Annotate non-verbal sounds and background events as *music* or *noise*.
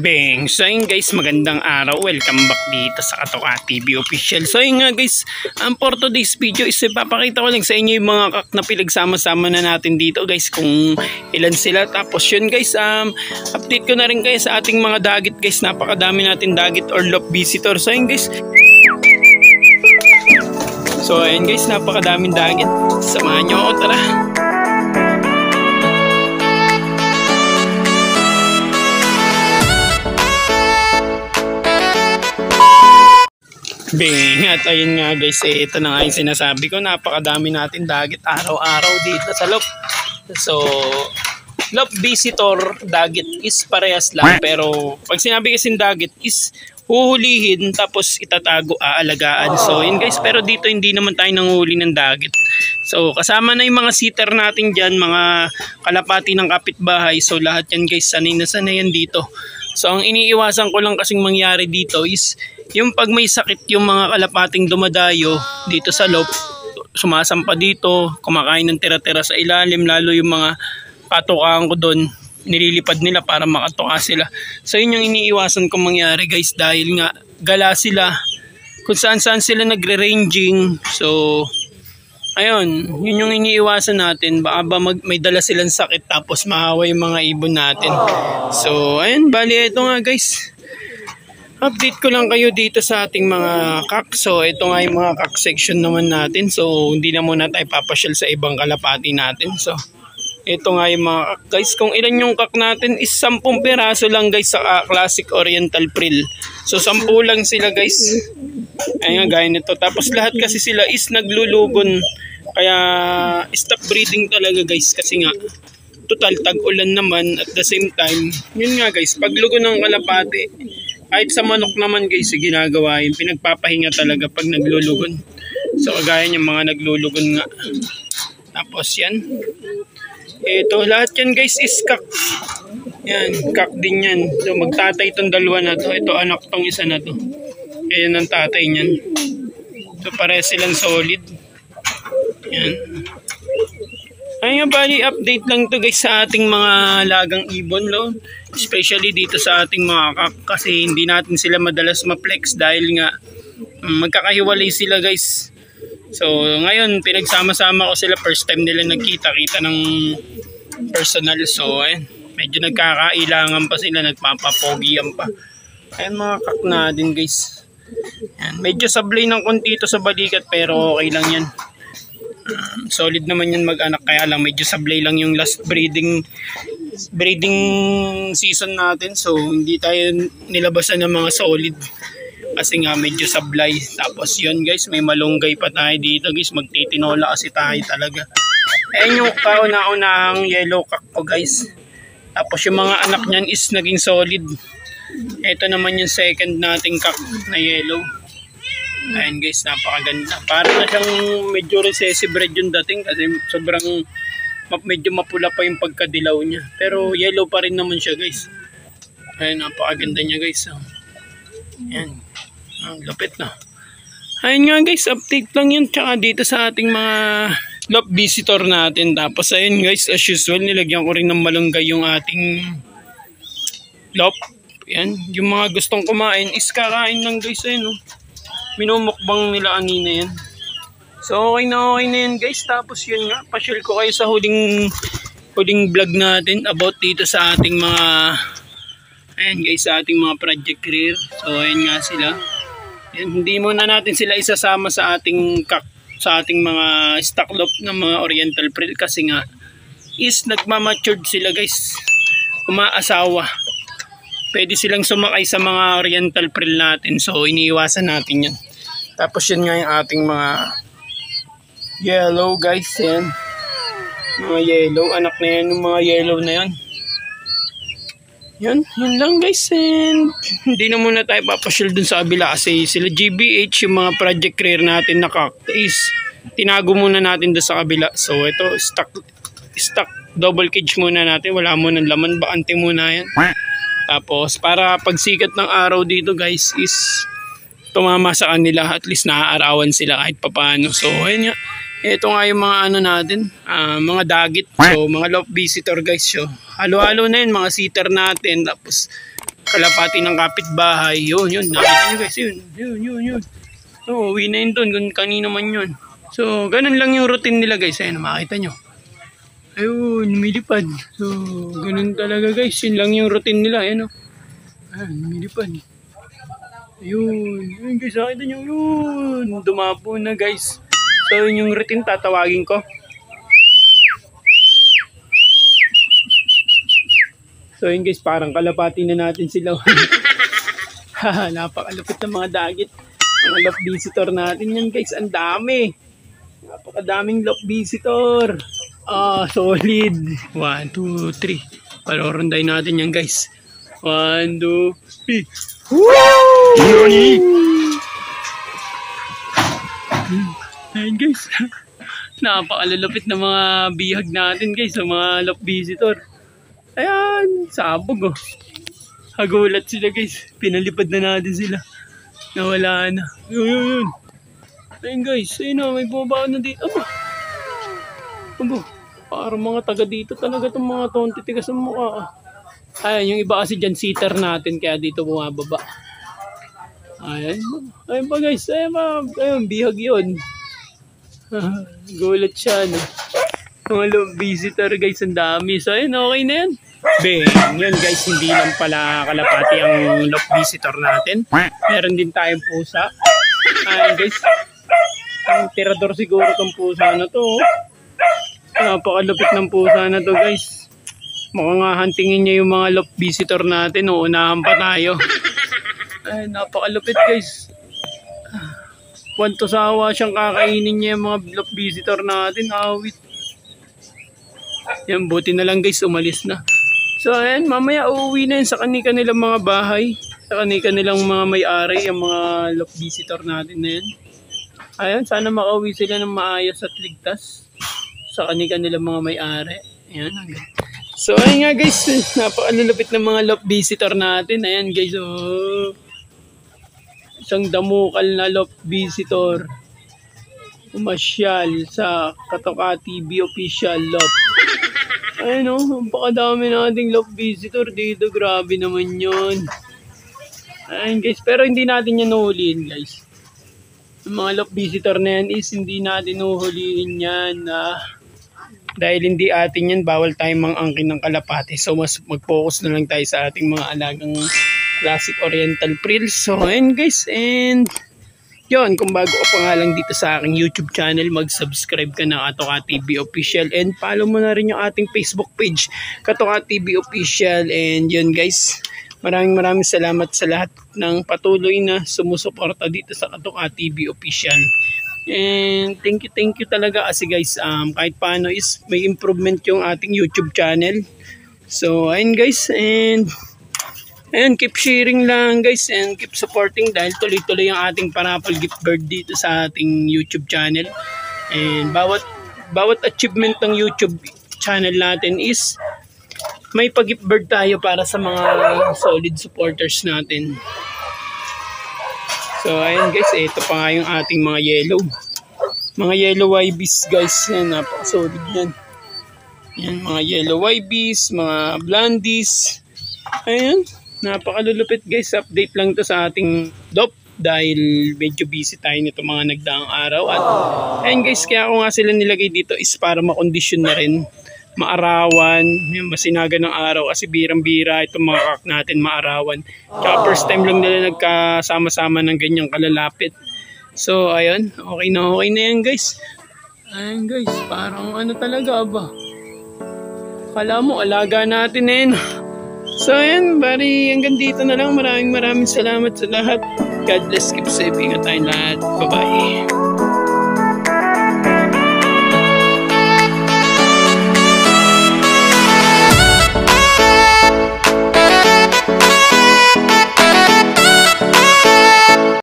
Bang! So yun guys, magandang araw. Welcome back dito sa Katoka TV Official. So yun nga guys, ang for today's video is ipapakita ko lang sa inyo yung mga kak na pinagsama-sama na natin dito guys kung ilan sila. Tapos yun guys, um, update ko na rin kayo sa ating mga dagit guys. Napakadami natin dagit or lop visitor. So yun guys, So ayun guys, napakadaming dagit. Samahan nyo ako, tara. Bing, at ayun nga guys, eh, ito na nga yung sinasabi ko, napakadami natin dagit araw-araw dito sa lop. So, lop visitor, dagit is parehas lang, pero pag sinabi kasing dagit is huhulihin tapos itatago, aalagaan. So, yun guys, pero dito hindi naman tayo nanguhuli ng dagit. So, kasama na yung mga sitter natin dyan, mga kalapati ng kapitbahay. So, lahat yan guys, sanay na sanay yan dito. So, ang iniiwasan ko lang kasing mangyari dito is yung pag may sakit yung mga kalapating dumadayo dito sa loob, sumasampa dito, kumakain ng tira-tira sa ilalim, lalo yung mga patukaan ko doon, nililipad nila para makatuka sila. So yun yung iniiwasan kong mangyari guys dahil nga gala sila kung saan saan sila nagre-ranging. So ayun, yun yung iniiwasan natin. Baka ba mag, may dala silang sakit tapos mahawa yung mga ibon natin. So ayun, bali ito nga guys update ko lang kayo dito sa ating mga kak. So, ito nga yung mga kak section naman natin. So, hindi na muna tayo papasyal sa ibang kalapati natin. So, ito nga yung mga kak. Guys, kung ilan yung kak natin is 10 piraso lang guys sa uh, Classic Oriental Prill. So, 10 lang sila guys. Nga, gaya nito. Tapos lahat kasi sila is naglulugon. Kaya, stop breeding talaga guys. Kasi nga, total tag-ulan naman at the same time, yun nga guys, paglugo ng kalapati, kahit sa manok naman guys, ginagawa yun. Pinagpapahinga talaga pag naglulugon. So kagaya niya mga naglulugon nga. Tapos yan. Ito, lahat yan guys is kak. Yan, kak din yan. So magtatay itong dalawa na to. Ito anak tong isa na to. Yan ang tatay niyan. So pare silang solid. Yan. Ayun bali update lang to guys sa ating mga lagang ibon lo. Especially dito sa ating mga kak kasi hindi natin sila madalas ma-flex dahil nga um, magkakahiwalay sila guys. So ngayon pinagsama-sama ko sila first time nila nagkita-kita ng personal. So ayun, medyo nagkakailangan pa sila nagpapapogian pa. Ayun mga kak na din guys. Yan, medyo sablay ng konti ito sa balikat pero okay lang yan. Uh, solid naman yan mag-anak kaya lang medyo sablay lang yung last breeding breeding season natin. So hindi tayo nilabasan ng mga solid. Kasi nga medyo sablay. Tapos yun guys may malunggay pa tayo dito guys. Magtitinola kasi tayo talaga. Ayan yung kauna-unahang yellow cock ko guys. Tapos yung mga anak nyan is naging solid ito naman yung second nating cock na yellow Ayan guys, napakaganda. Para na siyang medyo recessive red yung dating kasi sobrang medyo mapula pa yung pagkadilaw niya. Pero yellow pa rin naman siya guys. Ayan, napakaganda niya guys. Oh. Ayan. Ang lapit na. Ayan nga guys, update lang yun. Tsaka dito sa ating mga lop visitor natin. Tapos ayun guys, as usual, nilagyan ko rin ng malunggay yung ating lop. Ayan, yung mga gustong kumain is kakain lang guys. Ayun oh minumukbang nila anina yan. So okay na okay na yan guys. Tapos yun nga, pasyal ko kayo sa huling huling vlog natin about dito sa ating mga ayan guys, sa ating mga project career. So ayan nga sila. Yan, hindi muna natin sila isasama sa ating kak sa ating mga stock loop ng mga oriental prill kasi nga is nagmamatured sila guys umaasawa pwede silang sumakay sa mga oriental prill natin. So, iniiwasan natin yan. Tapos yun nga yung ating mga yellow guys. Yan. Mga yellow. Anak na yan yung mga yellow na yan. Yan. Yun lang guys. And *laughs* hindi na muna tayo papasyal dun sa kabila kasi sila GBH yung mga project career natin na is tinago muna natin dun sa kabila. So, ito stock, stock double cage muna natin. Wala muna laman. Baante muna yan. Tapos para pagsikat ng araw dito guys is tumama sa kanila at least naaarawan sila kahit papano. So ayun nga. Ito nga yung mga ano natin, uh, mga dagit. So mga love visitor guys. So halo-halo na yun mga sitter natin. Tapos kalapati ng kapitbahay. Yun, yun. Nakita nyo guys, yun. Yun, yun, yun. So, uwi na yun doon kanino man yun. So, ganun lang yung routine nila guys. Ayun, makita nyo. Ayun, lumilipad. So, ganun talaga guys. Yun lang yung routine nila. Ayun, oh. Ayun, lumilipad. Ayun, yun guys, nakita nyo yun. Dumapo na guys. So, yun yung routine tatawagin ko. So yun guys, parang kalapati na natin sila. *laughs* Napakalupit ng mga dagit. Mga lock visitor natin yan guys, ang dami. Napakadaming lock visitor. Ah, solid. 1, 2, 3. Paloronday natin yan guys. 1, 2, 3. Woo! Ayun guys. *laughs* Napakalalapit ng mga bihag natin guys sa mga lock visitor. Ayan, sabog oh. Hagulat sila guys. Pinalipad na natin sila. Nawala na. Yun, yun, yun. Ayun guys, ayun na, may bumaba na dito. Aba. Aba. Parang mga taga dito talaga itong mga tonti tigas ng mukha. Ayan, yung iba kasi dyan sitter natin kaya dito bumababa. Ayan. Ayun pa guys, ayun pa. Ayun, bihag yun. *laughs* Gulat siya, no? Mga visitor guys, ang dami. So ayun, okay na yan. Bang! Yun guys, hindi lang pala kalapati ang lock visitor natin. Meron din tayong pusa. Ayun guys. Ang tirador siguro tong pusa na to. Napakalupit ng pusa na to guys. Mukhang nga niya yung mga lock visitor natin. Uunahan pa tayo. Ay, napakalupit guys. Kwanto sawa siyang kakainin niya yung mga lock visitor natin. Awit. Yan, buti na lang guys, umalis na. So, ayan, mamaya uuwi na yun sa kanika nilang mga bahay. Sa kanika nilang mga may-ari, yung mga lock visitor natin na yan. Ayan, sana makauwi sila ng maayos at ligtas. Sa kanika nilang mga may-ari. Ayan. So, ayan nga guys, napakalulupit ng mga lock visitor natin. Ayan guys, oh. Isang damukal na lock visitor. Umasyal sa Katoka TV official lock. Ayun o, oh, pakadami nating lock visitor dito. Grabe naman yun. Ayun guys, pero hindi natin yan uhulihin guys. Yung mga lock visitor na yan is hindi natin uhulihin yan. Ah, dahil hindi atin yan, bawal tayong mangangkin ng kalapate. So mas mag-focus na lang tayo sa ating mga alagang classic oriental frills. So ayun guys, and yun, kung bago ka pa nga lang dito sa aking YouTube channel, mag-subscribe ka na Katoka TV Official and follow mo na rin yung ating Facebook page, Katoka TV Official. And yun guys, maraming maraming salamat sa lahat ng patuloy na sumusuporta dito sa Katoka TV Official. And thank you, thank you talaga kasi guys, um, kahit paano is may improvement yung ating YouTube channel. So, ayun guys, and Ayun, keep sharing lang guys and keep supporting dahil tuloy-tuloy ang ating parapol gift bird dito sa ating YouTube channel. And bawat bawat achievement ng YouTube channel natin is may pag-gift bird tayo para sa mga solid supporters natin. So ayun guys, ito pa nga yung ating mga yellow. Mga yellow YBs guys, yan napaka-solid yan. Yan mga yellow YBs, mga blondies. Ayun, napakalulupit guys. Update lang to sa ating DOP dahil medyo busy tayo nito mga nagdaang araw. At ayun guys, kaya ako nga sila nilagay dito is para makondisyon na rin. Maarawan, yung masinaga ng araw kasi birang-bira itong mga kak natin maarawan. Tsaka first time lang nila nagkasama-sama ng ganyang kalalapit. So ayun, okay na okay na yan guys. Ayun guys, parang ano talaga ba? Kala mo, alaga natin eh. no? So ayan, bari hanggang dito na lang. Maraming maraming salamat sa lahat. God bless, keep safe. Ingat tayong lahat. Bye-bye.